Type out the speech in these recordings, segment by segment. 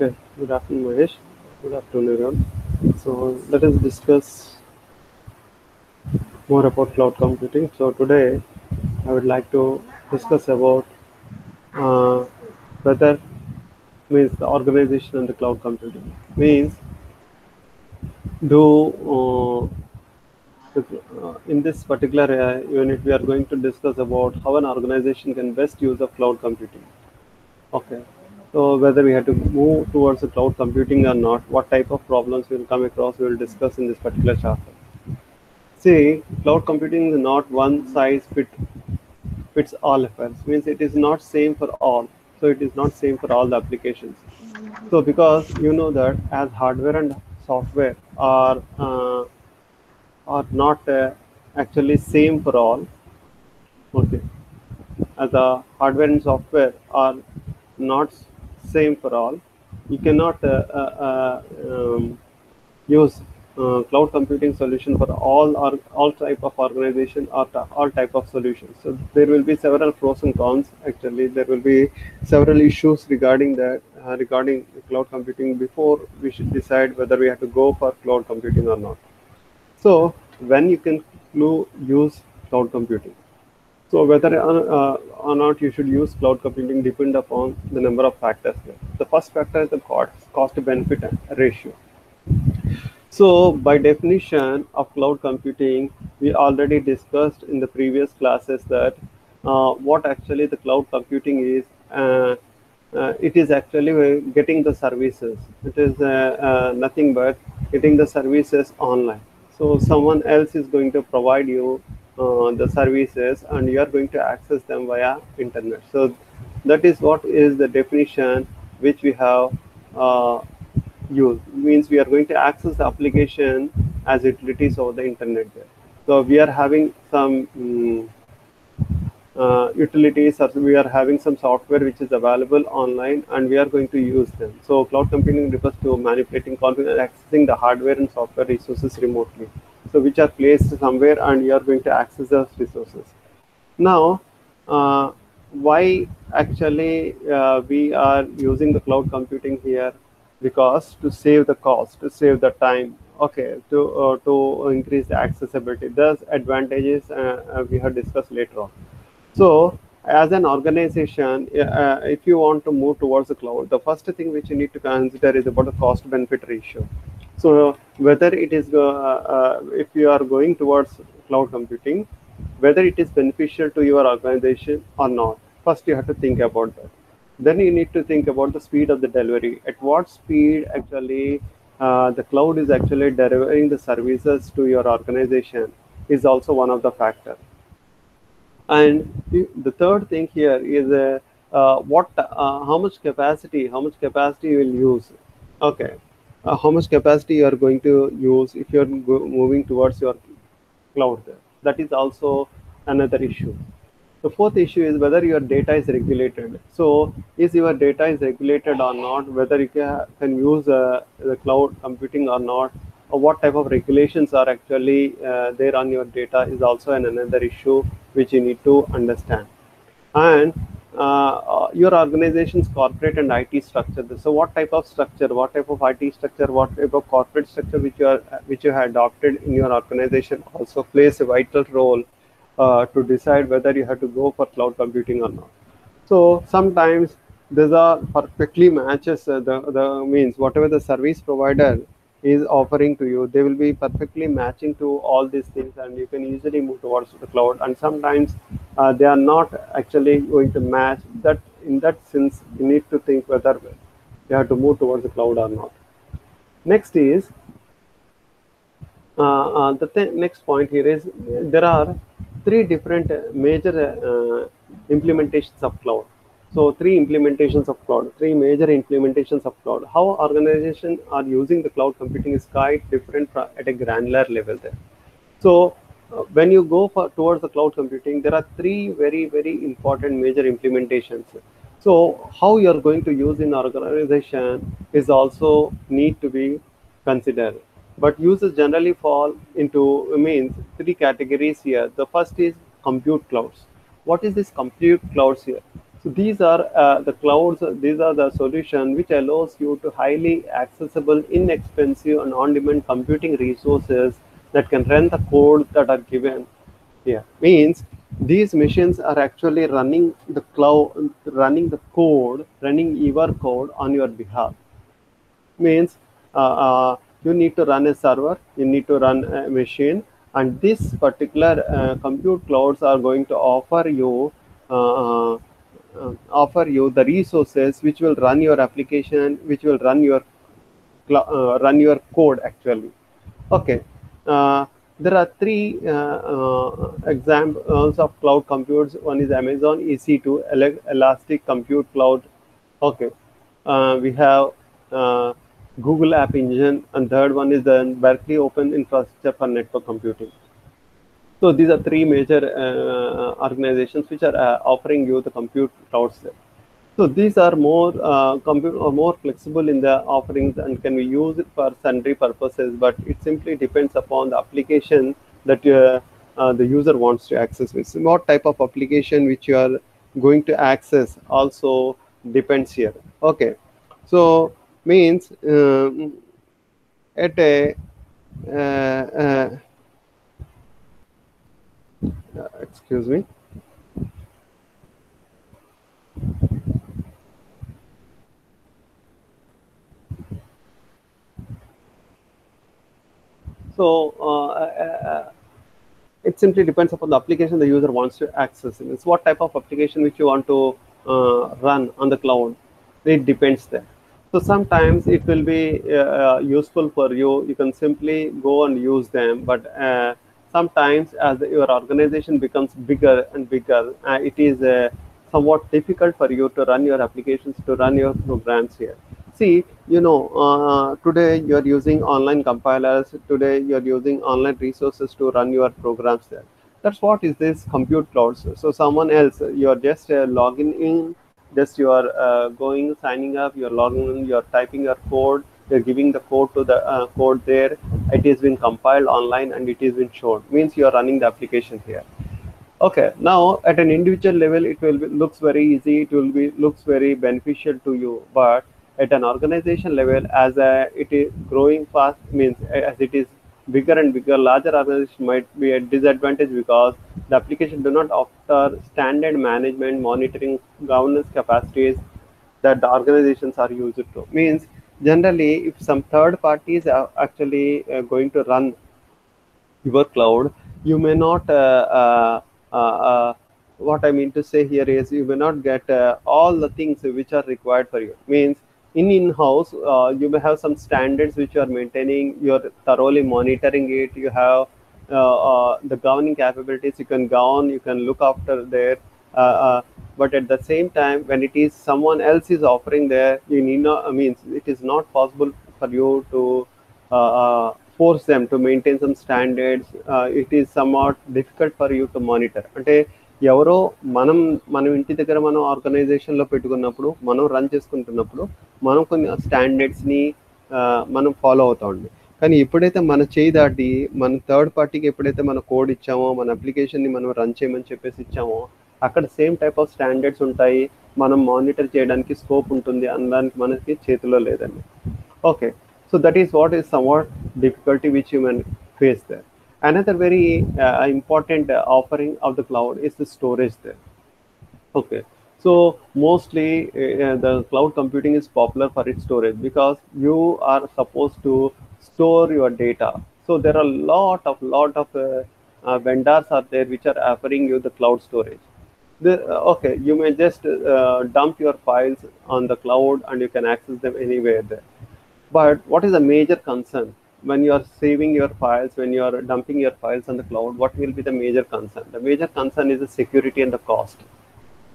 Okay, good afternoon, Mahesh. Good afternoon, everyone. So let us discuss more about cloud computing. So today I would like to discuss about uh, whether means the organization and the cloud computing means do uh, uh, in this particular unit we are going to discuss about how an organization can best use of cloud computing. Okay. So whether we have to move towards the cloud computing or not, what type of problems we will come across, we will discuss in this particular chapter. See, cloud computing is not one size fit fits all affairs. Means it is not same for all. So it is not same for all the applications. So because you know that as hardware and software are uh, are not uh, actually same for all. Okay as a hardware and software are not same for all. You cannot uh, uh, uh, um, use uh, cloud computing solution for all or all type of organization or all type of solutions. So there will be several pros and cons. Actually, there will be several issues regarding that uh, regarding cloud computing before we should decide whether we have to go for cloud computing or not. So when you can use cloud computing. So whether uh, or not you should use cloud computing depend upon the number of factors. The first factor is the cost cost benefit ratio. So by definition of cloud computing, we already discussed in the previous classes that uh, what actually the cloud computing is. Uh, uh, it is actually getting the services. It is uh, uh, nothing but getting the services online. So someone else is going to provide you uh, the services, and you are going to access them via internet. So that is what is the definition which we have uh, used. Means we are going to access the application as utilities over the internet. There. So we are having some. mm, uh, utilities or we are having some software which is available online and we are going to use them. So cloud computing refers to manipulating, accessing the hardware and software resources remotely. So which are placed somewhere and you are going to access those resources. Now, uh, why actually uh, we are using the cloud computing here? Because to save the cost, to save the time, okay, to uh, to increase the accessibility. Those advantages uh, uh, we have discussed later on. So, as an organization, uh, if you want to move towards the cloud, the first thing which you need to consider is about the cost benefit ratio. So, whether it is uh, uh, if you are going towards cloud computing, whether it is beneficial to your organization or not, first you have to think about that. Then you need to think about the speed of the delivery. At what speed actually uh, the cloud is actually delivering the services to your organization is also one of the factors. And the the third thing here is uh, uh, what, uh, how much capacity, how much capacity you will use. Okay, uh, how much capacity you are going to use if you are moving towards your cloud. There, that is also another issue. The fourth issue is whether your data is regulated. So, is your data is regulated or not? Whether you can, use uh, the cloud computing or not? Or what type of regulations are actually uh, there on your data is also an another issue which you need to understand. And your organization's corporate and IT structure. So, what type of structure, what type of IT structure, what type of corporate structure which you are which you have adopted in your organization also plays a vital role uh, to decide whether you have to go for cloud computing or not. So sometimes these are perfectly matches uh, the the means whatever the service provider is offering to you, they will be perfectly matching to all these things, and you can easily move towards the cloud. And sometimes uh, they are not actually going to match. That in that sense, you need to think whether you have to move towards the cloud or not. Next is uh, uh, the th- next point here is there are three different uh, major uh, implementations of cloud. So three implementations of cloud, three major implementations of cloud. How organizations are using the cloud computing is quite different at a granular level there. So when you go for towards the cloud computing, there are three very very important major implementations. So how you are going to use in organization is also need to be considered. But users generally fall into means three categories here. The first is compute clouds. What is this compute clouds here? So these are uh, the clouds. These are the solution which allows you to highly accessible, inexpensive, and on-demand computing resources that can run the code that are given here. Means these machines are actually running the cloud, running the code, running your code on your behalf. Means uh, uh, you need to run a server, you need to run a machine, and this particular uh, compute clouds are going to offer you uh, uh, offer you the resources which will run your application, which will run your uh, run your code actually. Okay. Uh, there are three uh, uh, examples of cloud computes. One is Amazon EC2, Ele- Elastic Compute Cloud. Okay, we have Google App Engine, and third one is the Berkeley Open Infrastructure for Network Computing. So these are three major uh, organizations which are uh, offering you the compute clouds. So these are more uh, or more flexible in the offerings and can be used for sundry purposes, but it simply depends upon the application that uh, uh, the user wants to access with. So what type of application which you are going to access also depends here. Okay, so means um, at a uh, uh, uh, excuse me. So uh, uh, uh, it simply depends upon the application the user wants to access. It's what type of application which you want to run on the cloud. It depends there. So sometimes it will be uh, useful for you. You can simply go and use them, but uh, sometimes as your organization becomes bigger and bigger, uh, it is somewhat difficult for you to run your applications, to run your programs here. See, you know, uh, today you're using online compilers, today you're using online resources to run your programs there. That's what is this compute clouds. So someone else, you're just uh, logging in, just you are uh, going, signing up, you're logging in, you're typing your code, you're giving the code to the uh, code there it is been compiled online and it is been shown means you are running the application here okay now at an individual level it will be, looks very easy it will be looks very beneficial to you but at an organization level as a, it is growing fast means as it is bigger and bigger larger organization might be a disadvantage because the application do not offer standard management monitoring governance capacities that the organizations are used to. Means generally if some third parties are actually uh, going to run your cloud you may not uh, uh, uh, uh what i mean to say here is you may not get all the things which are required for you. Means in in-house you may have some standards which you are maintaining you're thoroughly monitoring it you have the governing capabilities you can govern you can look after there but at the same time when it is someone else is offering there you need not i mean it is not possible for you to uh, uh, force them to maintain some standards uh, it is somewhat difficult for you to monitor. అంటే ఎవరో మనం మన ఇంటి దగ్గర మనం ఆర్గనైజేషన్లో పెట్టుకున్నప్పుడు మనం రన్ చేసుకుంటున్నప్పుడు మనం కొన్ని స్టాండర్డ్స్ని మనం ఫాలో అవుతా ఉండే. కానీ ఎప్పుడైతే మన చేయి దాటి మన థర్డ్ పార్టీకి ఎప్పుడైతే మన కోడ్ ఇచ్చామో మన అప్లికేషన్ని మనం రన్ చేయమని చెప్పేసి ఇచ్చామో అక్కడ సేమ్ టైప్ ఆఫ్ స్టాండర్డ్స్ ఉంటాయి. మనం మానిటర్ చేయడానికి స్కోప్ ఉంటుంది. అనడానికి మనకి చేతిలో లేదండి. Okay so that is what is somewhat difficulty which you men face there another very uh, important uh, offering of the cloud is the storage there. Okay. So mostly uh, the cloud computing is popular for its storage because you are supposed to store your data. So there are a lot of lot of uh, uh, vendors are there which are offering you the cloud storage. The, uh, okay you may just uh, dump your files on the cloud and you can access them anywhere there. But what is the major concern when you are saving your files when you are dumping your files on the cloud what will be the major concern? The major concern is the security and the cost.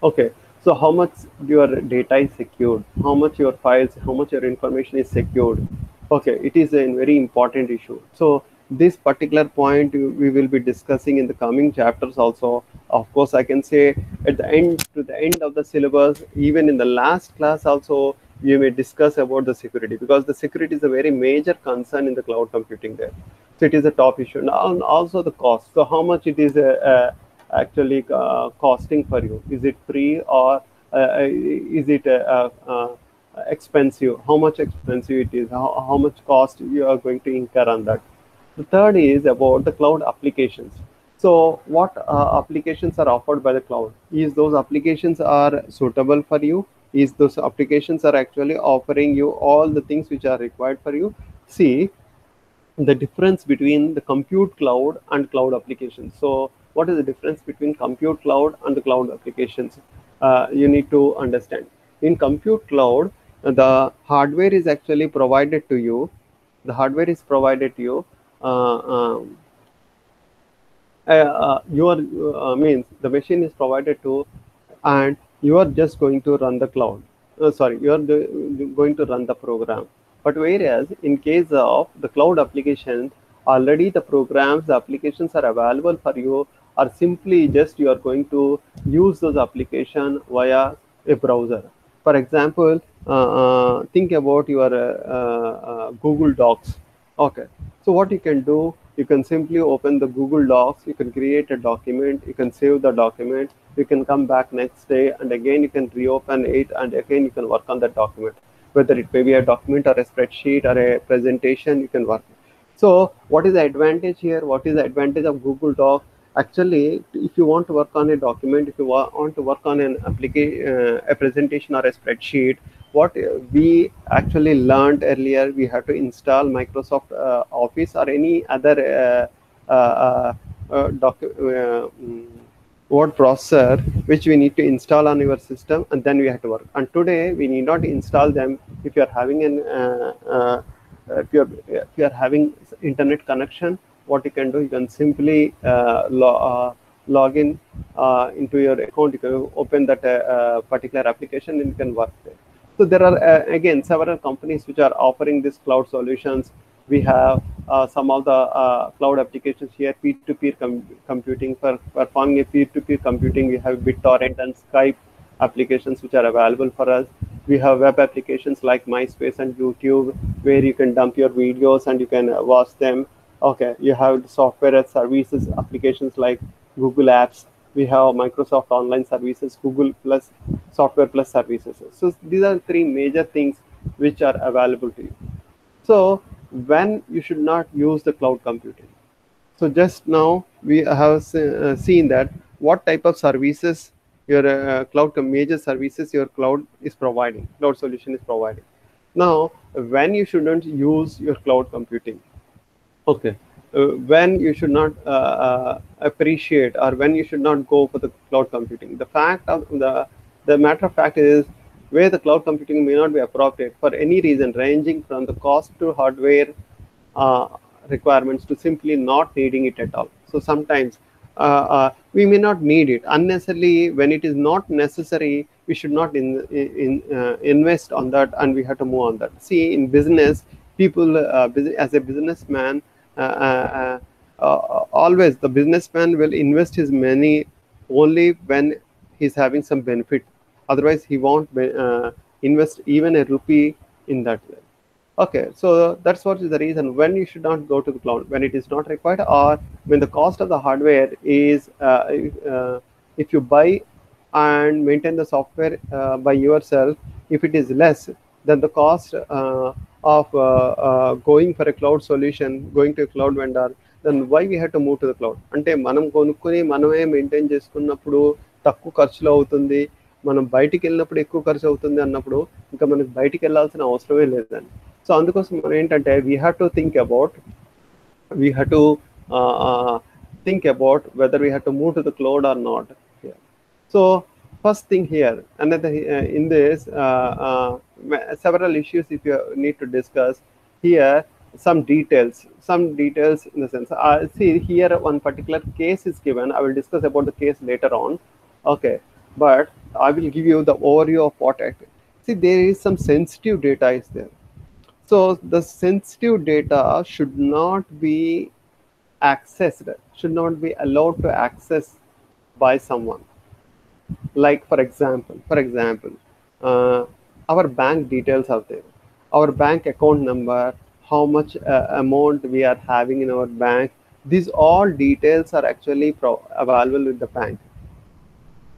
Okay so how much your data is secured? How much your files how much your information is secured? Okay it is a very important issue. So this particular point we will be discussing in the coming chapters also. Of course i can say at the end to the end of the syllabus even in the last class also you may discuss about the security because the security is a very major concern in the cloud computing there. So it is a top issue. And also the cost. So how much it is uh, uh, actually uh, costing for you? Is it free or uh, is it uh, uh, expensive? How much expensive it is? How, how much cost you are going to incur on that? The third is about the cloud applications. So what uh, applications are offered by the cloud? Is those applications are suitable for you is those applications are actually offering you all the things which are required for you. See the difference between the compute cloud and cloud applications. So what is the difference between compute cloud and the cloud applications? Uh, you need to understand. In compute cloud the hardware is actually provided to you. The hardware is provided to you uh, um, uh, uh, your uh, means the machine is provided to and you are just going to run the cloud. Uh, sorry you are going to run the program. But whereas in case of the cloud applications already the programs the applications are available for you or simply just you are going to use those application via a browser. For example uh, uh, think about your uh, google docs. Okay. So what you can do you can simply open the google docs you can create a document you can save the document you can come back next day and again you can reopen it and again you can work on that document. Whether it may be a document or a spreadsheet or a presentation you can work. So what is the advantage here? What is the advantage of google docs actually if you want to work on a document if you want to work on an application uh, a presentation or a spreadsheet what we actually learned earlier we have to install microsoft uh, office or any other uh, uh, uh mm, word processor which we need to install on your system and then we have to work and today we need not install them if you are having an if you are if you are having internet connection what you can do, you can simply uh, uh, log in uh, into your account. You can open that particular application and you can work there. So there are uh, again several companies which are offering these cloud solutions. We have uh, some of the uh, cloud applications here, peer-to-peer com computing. For performing a peer-to-peer -peer computing, we have BitTorrent and Skype applications which are available for us. We have web applications like MySpace and YouTube where you can dump your videos and you can watch them okay you have software as services applications like google apps we have microsoft online services google plus software plus services. So these are three major things which are available to you. So when you should not use the cloud computing. So just now we have uh, seen that what type of services your uh, cloud major services your cloud is providing cloud solution is providing. Now when you shouldn't use your cloud computing. Okay when you should not uh, uh, appreciate or when you should not go for the cloud computing. The fact of the the matter of fact is where the cloud computing may not be appropriate for any reason ranging from the cost to hardware uh, requirements to simply not needing it at all. So sometimes uh, uh, we may not need it. Unnecessarily when it is not necessary we should not in, in invest on that and we have to move on that. See in business people as a businessman uh, uh, uh, always the businessman will invest his money only when he's having some benefit. Otherwise he won't invest even a rupee in that way. Okay so that's what is the reason when you should not go to the cloud. When it is not required or when the cost of the hardware is uh, uh, if you buy and maintain the software uh, by yourself if it is less than the cost of uh, uh, going for a cloud solution, going to a cloud vendor, then why we have to move to the cloud? అంటే మనం కొనుక్కొని మనమే maintain చేసుకున్నప్పుడు తక్కువ ఖర్చులో అవుతుంది. మనం బయటికి వెళ్ళినప్పుడు ఎక్కువ ఖర్చు అవుతుంది అన్నప్పుడు ఇంకా మనకి బయటికి వెళ్ళాల్సిన అవసరమే లేదండి. సో అందుకోసం మనం ఏంటంటే we have to think about we have to think about whether we have to move to the cloud or not so first thing here అనేది in this several issues if you need to discuss. Here some details some details in the sense uh, see here one particular case is given. I will discuss about the case later on. Okay but i will give you the overview of what I, see there is some sensitive data is there. So the sensitive data should not be accessed should not be allowed to access by someone. Like for example for example uh, our bank details are there. Our bank account number how much uh, amount we are having in our bank these all details are actually available with the bank.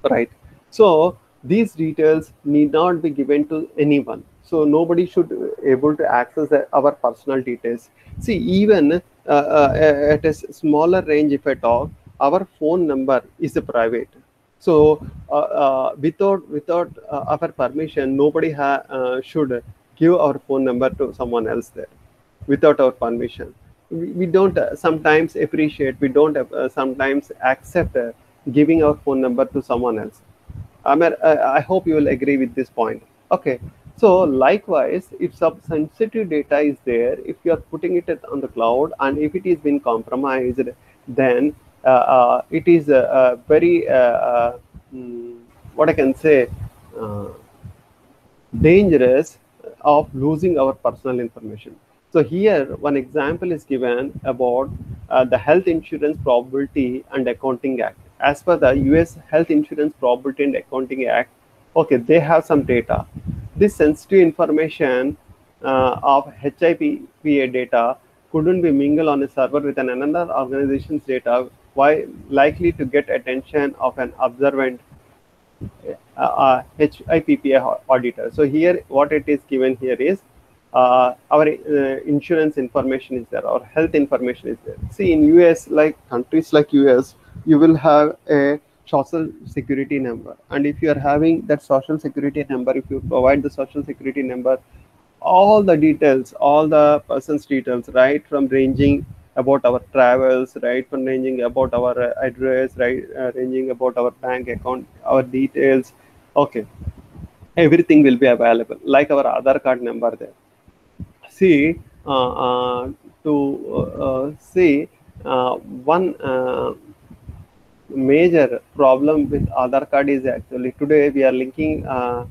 Right? So these details need not be given to anyone. So nobody should able to access our personal details. See even uh, uh, at a smaller range if i talk our phone number is private so uh, uh, without without uh, our permission nobody should give our phone number to someone else there without our permission we, we don't sometimes appreciate we don't sometimes accept giving our phone number to someone else I mean, I hope you will agree with this point. Okay. So likewise, if some sensitive data is there, if you are putting it on the cloud and if it is been compromised, then it is a, a very, uh, mm, what I can say, uh, dangerous of losing our personal information. So here, one example is given about uh, the Health Insurance Probability and Accounting Act as per the US Health Insurance Probability and Accounting Act, okay, they have some data. This sensitive information uh, of HIPAA data couldn't be mingled on a server with an another organization's data, likely to get attention of an observant uh, uh, HIPAA auditor. So here, what it is given here is uh, our uh, insurance information is there, our health information is there. See, in US, like countries like US, you will have a social security number and if you are having that social security number if you provide the social security number all the details all the person's details right from ranging about our travels right from ranging about our address right uh, ranging about our bank account our details. Okay. Everything will be available like our Aadhaar card number there. See uh, uh, to uh, uh, see uh, one major problem with Aadhaar card is actually today we are linking uh,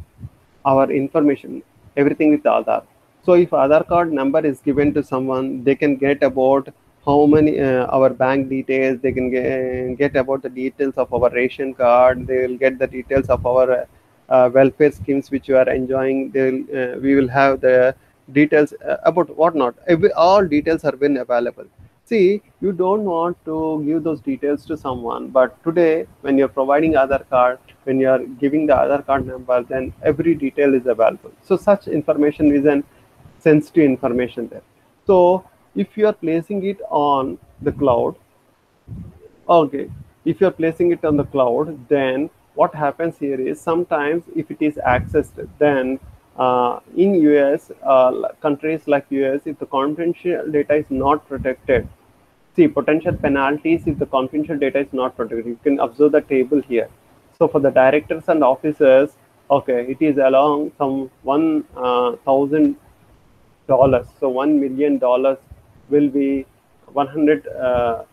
our information, everything with Aadhaar. So if Aadhaar card number is given to someone, they can get about how many uh, our bank details, they can get, get about the details of our ration card, they will get the details of our uh, welfare schemes which you are enjoying. They'll, uh, we will have the details uh, about whatnot. Every, all details are been available see you don't want to give those details to someone but today when you're providing Aadhaar card when you're giving the Aadhaar card number then every detail is available so such information is an sensitive information there so if you are placing it on the cloud okay if you're placing it on the cloud then what happens here is sometimes if it is accessed then uh, in US, uh, countries like US, if the confidential data is not protected, see potential penalties if the confidential data is not protected. You can observe the table here. So for the directors and officers, okay, it is along some one uh, thousand dollars. So one million dollars will be one hundred. Uh,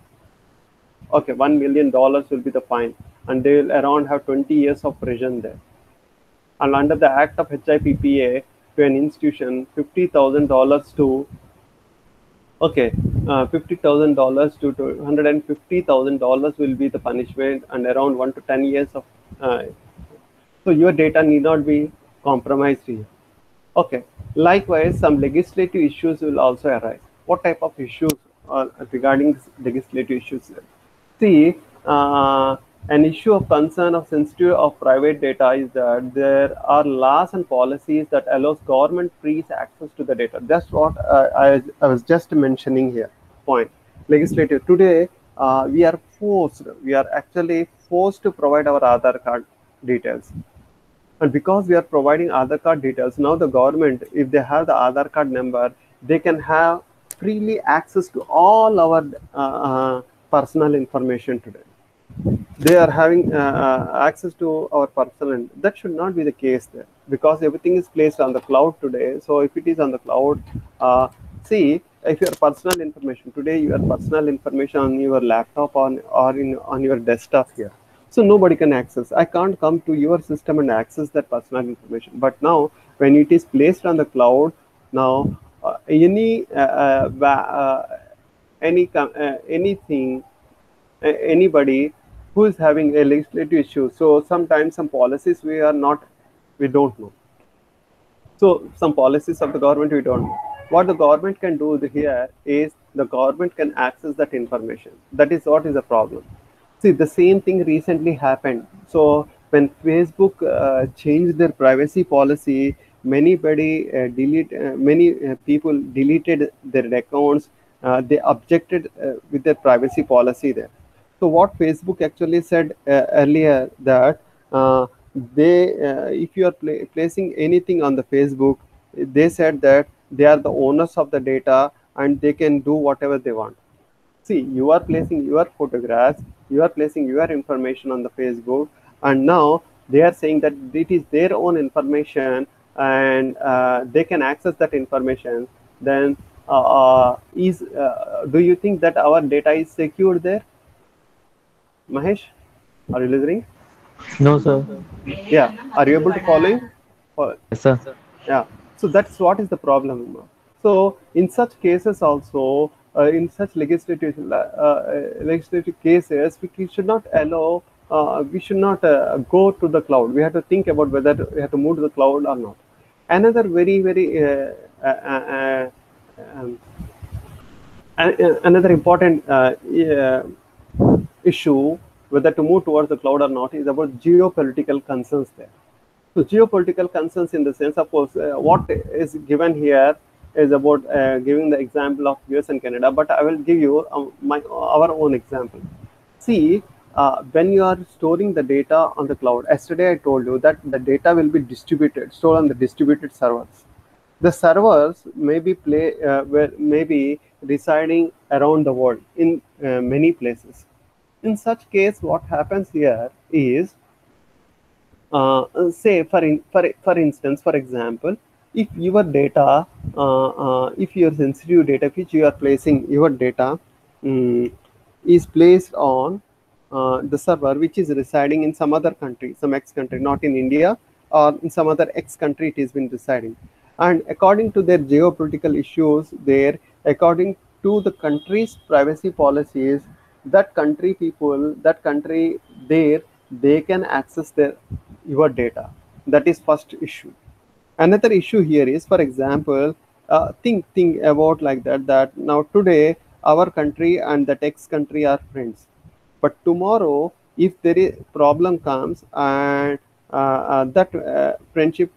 okay, one million dollars will be the fine, and they will around have twenty years of prison there. And under the act of HIPAA to an institution $50,000 to okay uh, $50,000 to $150,000 will be the punishment and around 1 to 10 years of uh, so your data need not be compromised here. Okay. Likewise some legislative issues will also arise what type of issues are regarding legislative issues see uh, an issue of concern of sensitive of private data is that there are laws and policies that allows government frees access to the data. That's what uh, I, I, was just mentioning here. Point. Legislative. Today, uh, we are forced, we are actually forced to provide our Aadhaar card details. And because we are providing Aadhaar card details, now the government, if they have the Aadhaar card number, they can have freely access to all our uh, uh personal information today. They are having uh, uh, access to our personal that should not be the case there because everything is placed on the cloud today. So if it is on the cloud see if your personal information today your personal information on your laptop on or in on your desktop here. So nobody can access. I can't come to your system and access that personal information. But now when it is placed on the cloud now any uh, uh, any anything anybody who is having a legislative issue. So sometimes some policies we are not, we don't know. So some policies of the government we don't know. What the government can do here is the government can access that information. That is what is the problem. See, the same thing recently happened. So when Facebook uh, changed their privacy policy, many uh, delete uh, many uh, people deleted their accounts. Uh, they objected uh, with their privacy policy there. So what Facebook actually said earlier that they if you are pla placing anything on the Facebook, they said that they are the owners of the data and they can do whatever they want see you are placing your photographs you are placing your information on the facebook and now they are saying that it is their own information and uh, they can access that information then uh, uh is uh, do you think that our data is secure there? Mahesh are you listening? No sir. Yeah. Are you able to follow yes sir. Yeah. So that's what is the problem so in such cases also uh, in such legislative uh, uh, legislative cases we should not allow uh, we should not uh, go to the cloud. We have to think about whether we have to move to the cloud or not another very very uh, uh, uh, uh um, another important issue whether to move towards the cloud or not is about geopolitical concerns there so geopolitical concerns in the sense of course what is given here is about uh, giving the example of US and Canada, but I will give you my our own example. See, uh, when you are storing the data on the cloud, yesterday I told you that the data will be distributed, stored on the distributed servers. The servers may be play uh, where maybe residing around the world in uh, many places. In such case, what happens here is, uh, say for in, for for instance, for example, if your data, uh, uh, if your sensitive data which you are placing your data um, is placed on uh, the server which is residing in some other country, some X country, not in India or in some other X country it has been residing. And according to their geopolitical issues there, according to the country's privacy policies, that country people, that country there, they can access their your data. That is first issue another issue here is for example uh, think think about like that that now today our country and the text country are friends but tomorrow if there is problem comes and uh, uh, that uh, friendship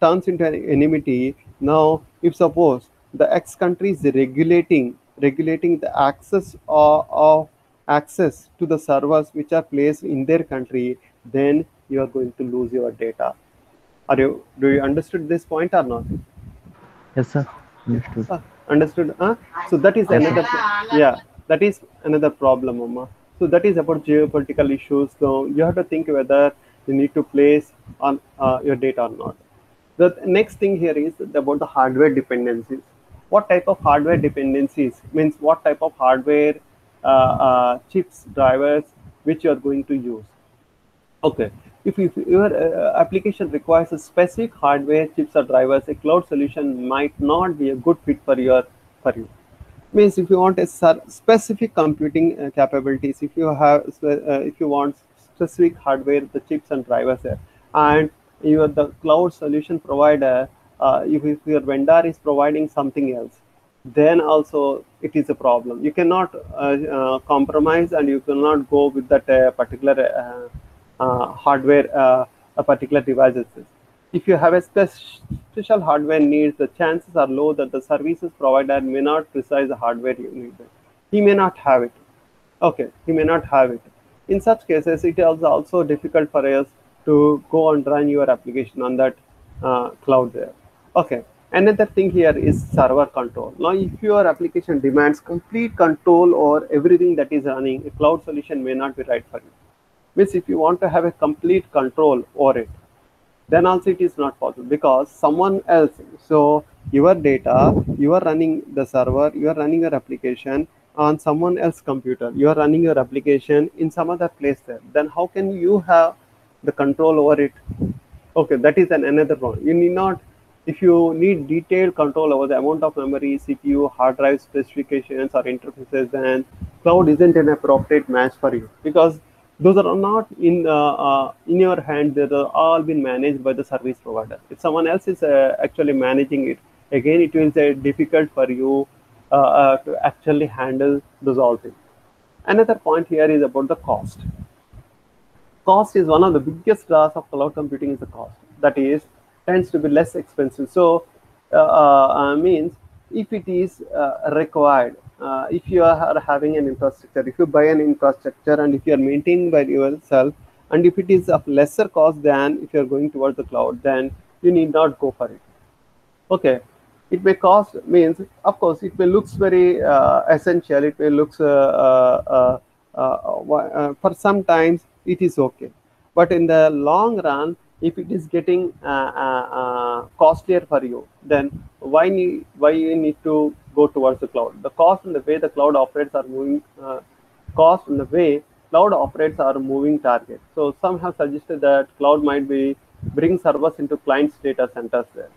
turns into an enmity now if suppose the x country is regulating regulating the access of, of access to the servers which are placed in their country then you are going to lose your data are you do you understood this point or not? Yes, sir. Understood. Uh, understood. Huh? So that is another yeah, that is another problem, Mama. So that is about geopolitical issues. So you have to think whether you need to place on uh, your data or not. The next thing here is about the hardware dependencies. What type of hardware dependencies means what type of hardware uh, uh, chips, drivers, which you are going to use. Okay, if, if your uh, application requires a specific hardware, chips or drivers, a cloud solution might not be a good fit for your for you. Means if you want a specific computing uh, capabilities, if you have uh, if you want specific hardware, the chips and drivers there, and you are the cloud solution provider, uh, if, if your vendor is providing something else, then also it is a problem. You cannot uh, uh, compromise and you cannot go with that particular uh, hardware uh, a particular device is. If you have a special hardware needs, the chances are low that the services provider may not precise the hardware you need. He may not have it. Okay, he may not have it. In such cases, it is also difficult for us to go and run your application on that uh, cloud there. Okay, another thing here is server control. Now, if your application demands complete control over everything that is running, a cloud solution may not be right for you means if you want to have a complete control over it then also it is not possible because someone else so your data you are running the server you are running your application on someone else computer you are running your application in some other place there then how can you have the control over it? Okay that is an another one you need not if you need detailed control over the amount of memory cpu hard drive specifications or interfaces then cloud isn't an appropriate match for you because those are not in uh, uh, in your hand they are all been managed by the service provider if someone else is uh, actually managing it again it will be difficult for you to actually handle those all things another point here is about the cost cost is one of the biggest draws of cloud computing is the cost. That is, tends to be less expensive. So, uh, uh, means if it is uh, required, uh, if you are having an infrastructure, if you buy an infrastructure and if you are maintaining by yourself, and if it is of lesser cost than if you are going towards the cloud, then you need not go for it. Okay, it may cost means of course it may looks very uh, essential. It may looks uh, uh, uh, uh, for sometimes it is okay, but in the long run, if it is getting uh, uh, uh, costlier for you, then why need why you need to go towards the cloud? The cost and the way the cloud operates are moving. Cost and the way cloud operates are moving target. So some have suggested that cloud might be bring servers into clients' data centers there.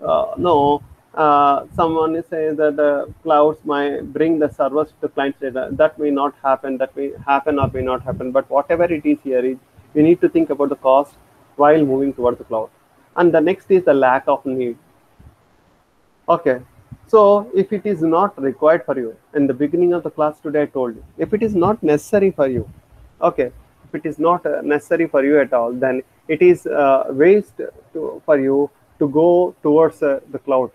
Uh, no, uh, someone is saying that the clouds might bring the servers to clients' data. That may not happen. That may happen or may not happen. But whatever it is here, is you need to think about the cost while moving towards the cloud. And the next is the lack of need. Okay. So if it is not required for you, in the beginning of the class today, I told you, if it is not necessary for you, okay, if it is not uh, necessary for you at all, then it is uh, waste to, for you to go towards uh, the cloud,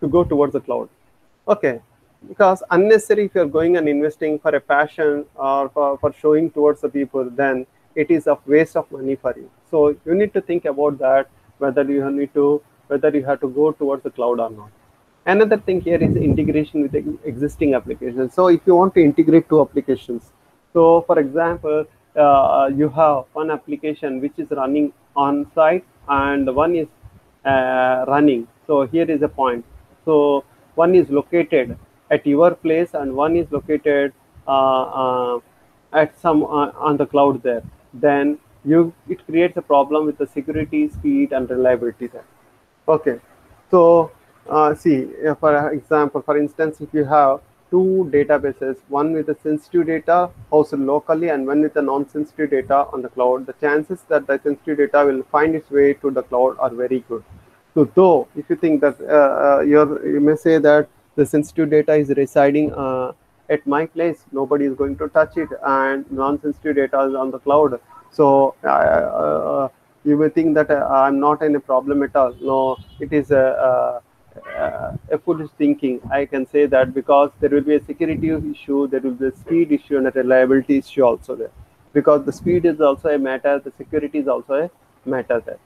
to go towards the cloud. Okay, because unnecessary if you're going and investing for a passion or for, for showing towards the people, then it is a waste of money for you. So you need to think about that, whether you need to whether you have to go towards the cloud or not. Another thing here is integration with existing applications. So if you want to integrate two applications, so for example, uh, you have one application which is running on site and one is uh, running. So here is a point. So one is located at your place and one is located uh, uh, at some uh, on the cloud there. Then you it creates a problem with the security, speed, and reliability there. Okay, so uh, see, uh, for example, for instance, if you have two databases, one with the sensitive data hosted locally and one with the non-sensitive data on the cloud, the chances that the sensitive data will find its way to the cloud are very good. So, though if you think that uh, uh, you may say that the sensitive data is residing uh, at my place, nobody is going to touch it, and non-sensitive data is on the cloud. So, uh, uh, you may think that uh, I'm not in a problem at all. No, it is a, a, a foolish thinking. I can say that because there will be a security issue, there will be a speed issue and a reliability issue also there. Because the speed is also a matter, the security is also a matter there.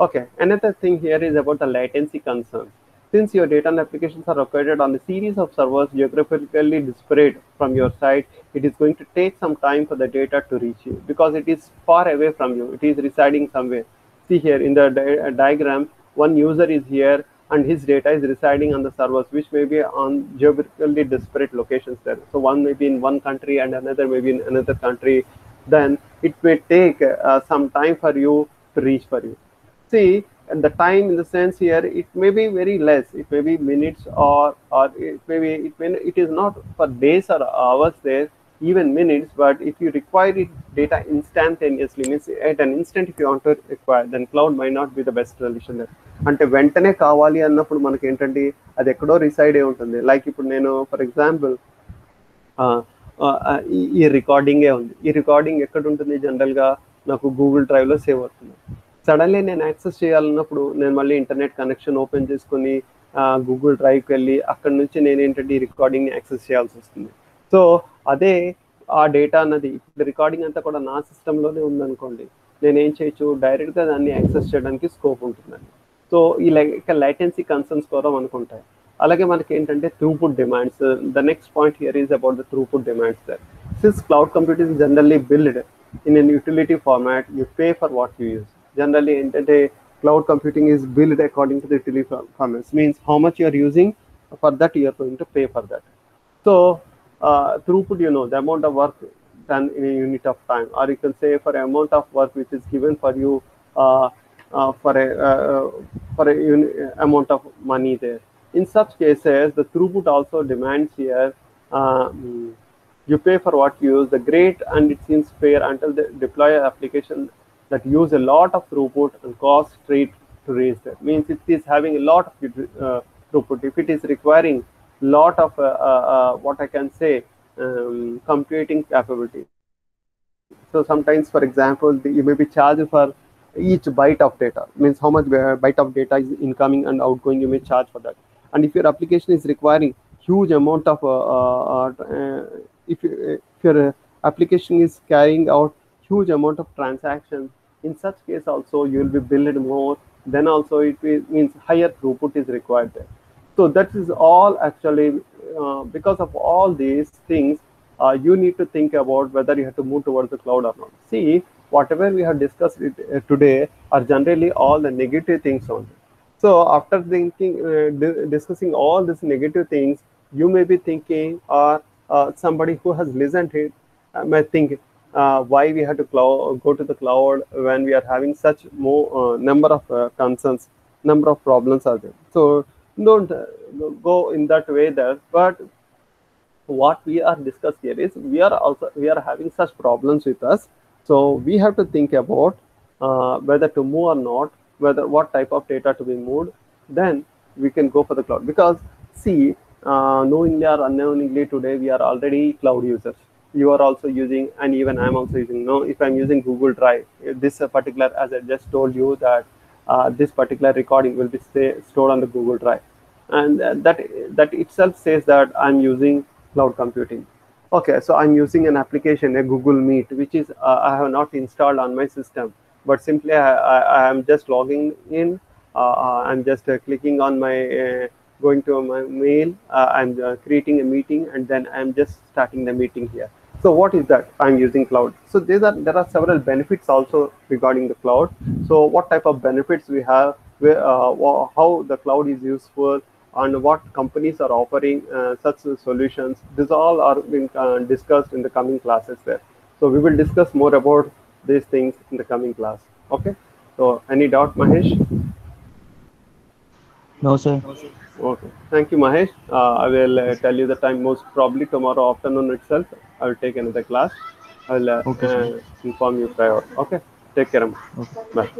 Okay, another thing here is about the latency concerns. Since your data and applications are located on a series of servers geographically disparate from your site, it is going to take some time for the data to reach you because it is far away from you. It is residing somewhere. See here in the di- diagram, one user is here and his data is residing on the servers, which may be on geographically disparate locations there. So one may be in one country and another may be in another country. Then it may take uh, some time for you to reach for you. See, and the time in the sense here it may be very less it may be minutes or or it may be it may it is not for days or hours there even minutes but if you require it data instantaneously means at an instant if you want to require then cloud might not be the best solution there అంటే వెంటనే కావాలి అన్నప్పుడు మనకి ఏంటంటే అది ఎక్కడో reside అయి ఉంటుంది లైక్ ఇప్పుడు నేను ఫర్ ఎగ్జాంపుల్ ఈ రికార్డింగే ఉంది ఈ రికార్డింగ్ ఎక్కడ ఉంటుంది జనరల్గా నాకు గూగుల్ డ్రైవ్లో సేవ్ అవుతుంది సడన్లీ నేను యాక్సెస్ చేయాలన్నప్పుడు నేను మళ్ళీ ఇంటర్నెట్ కనెక్షన్ ఓపెన్ చేసుకొని గూగుల్ డ్రైవ్కి వెళ్ళి అక్కడ నుంచి నేను ఏంటంటే ఈ రికార్డింగ్ని యాక్సెస్ చేయాల్సి వస్తుంది. సో అదే ఆ డేటా అన్నది ఇప్పుడు రికార్డింగ్ అంతా కూడా నా సిస్టంలోనే ఉందనుకోండి నేను ఏం చేయొచ్చు? డైరెక్ట్గా దాన్ని యాక్సెస్ చేయడానికి స్కోప్ ఉంటుందండి. సో ఈ లైక్ లైటెన్సీ కన్సర్న్స్ కూడా అనుకుంటాయి. అలాగే మనకి ఏంటంటే throughput demands the next point here is about the throughput demands there since cloud computing generally build in an utility format you pay for what you use generally in the cloud computing is billed according to the performance. means how much you are using for that you are going to pay for that so uh, throughput you know the amount of work done in a unit of time or you can say for amount of work which is given for you uh, uh, for a uh, uh, for a amount of money there in such cases the throughput also demands here um, you pay for what you use the great and it seems fair until the deploy application that use a lot of throughput and cost straight to raise that means it is having a lot of uh, throughput if it is requiring lot of uh, uh, what i can say um, computing capability So sometimes, for example, the, you may be charged for each byte of data. Means how much uh, byte of data is incoming and outgoing. You may charge for that. And if your application is requiring huge amount of, uh, uh, uh, if, you, if your uh, application is carrying out huge amount of transactions, in such case also you will be billed more. Then also it means higher throughput is required there. So that is all actually uh, because of all these things uh, you need to think about whether you have to move towards the cloud or not. See, whatever we have discussed it, uh, today are generally all the negative things only. So after thinking, uh, di- discussing all these negative things, you may be thinking, or uh, somebody who has listened it uh, may think, uh, why we have to cloud, go to the cloud when we are having such more uh, number of uh, concerns, number of problems are there. So don't uh, go in that way there, but what we are discussed here is we are also we are having such problems with us. So we have to think about uh, whether to move or not whether what type of data to be moved. Then we can go for the cloud. Because see uh, knowingly or unknowingly today we are already cloud users you are also using and even i'm also using. No if i'm using google drive this uh, particular as i just told you that uh, this particular recording will be stay, stored on the google drive. And uh, that that itself says that i'm using cloud computing. Okay so i'm using an application a google meet which is uh, i have not installed on my system but simply i, I, I am just logging in uh, i'm just clicking on my going to my mail i'm creating a meeting and then i'm just starting the meeting here so what is that i'm using cloud so there are there are several benefits also regarding the cloud so what type of benefits we have where, uh, how the cloud is useful and what companies are offering uh, such solutions. These all are being uh, discussed in the coming classes there. So we will discuss more about these things in the coming class. Okay. So any doubt, Mahesh? No, sir. Okay. Thank you, Mahesh. Uh, I will uh, tell you the time most probably tomorrow afternoon itself. I will take another class. I will uh, Okay, uh, inform you prior. Okay. Take care. Okay. Bye.